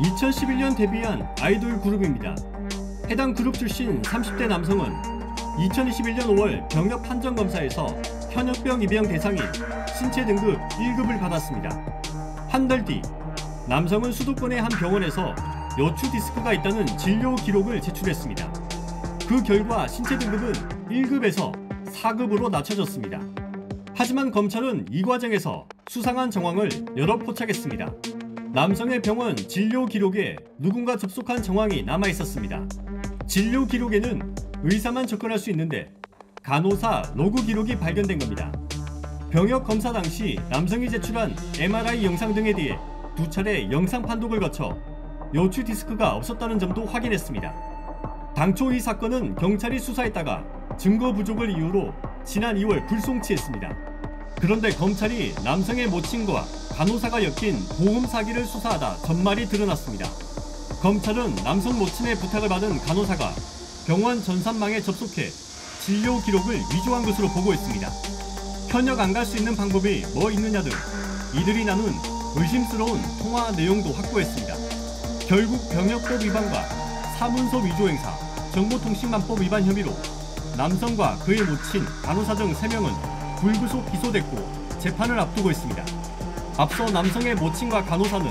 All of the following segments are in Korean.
2011년 데뷔한 아이돌 그룹입니다. 해당 그룹 출신 30대 남성은 2021년 5월 병역 판정 검사에서 현역병 입영 대상인 신체 등급 1급을 받았습니다. 한 달 뒤 남성은 수도권의 한 병원에서 여추 디스크가 있다는 진료 기록을 제출했습니다. 그 결과 신체 등급은 1급에서 4급으로 낮춰졌습니다. 하지만 검찰은 이 과정에서 수상한 정황을 여러 포착했습니다. 남성의 병원 진료 기록에 누군가 접속한 정황이 남아 있었습니다. 진료 기록에는 의사만 접근할 수 있는데 간호사 로그 기록이 발견된 겁니다. 병역 검사 당시 남성이 제출한 MRI 영상 등에 대해 두 차례 영상 판독을 거쳐 요추 디스크가 없었다는 점도 확인했습니다. 당초 이 사건은 경찰이 수사했다가 증거 부족을 이유로 지난 2월 불송치했습니다. 그런데 검찰이 남성의 모친과 간호사가 엮인 보험 사기를 수사하다 전말이 드러났습니다. 검찰은 남성 모친의 부탁을 받은 간호사가 병원 전산망에 접속해 진료 기록을 위조한 것으로 보고 있습니다. 현역 안 갈 수 있는 방법이 뭐 있느냐 등 이들이 나눈 의심스러운 통화 내용도 확보했습니다. 결국 병역법 위반과 사문서 위조 행사, 정보통신망법 위반 혐의로 남성과 그의 모친, 간호사 등 3명은 불구속 기소됐고 재판을 앞두고 있습니다. 앞서 남성의 모친과 간호사는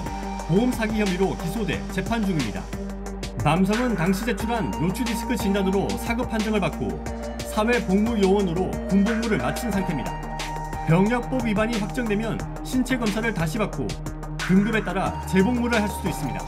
보험 사기 혐의로 기소돼 재판 중입니다. 남성은 당시 제출한 요추디스크 진단으로 사급 판정을 받고 사회 복무 요원으로 군복무를 마친 상태입니다. 병역법 위반이 확정되면 신체 검사를 다시 받고 등급에 따라 재복무를 할 수도 있습니다.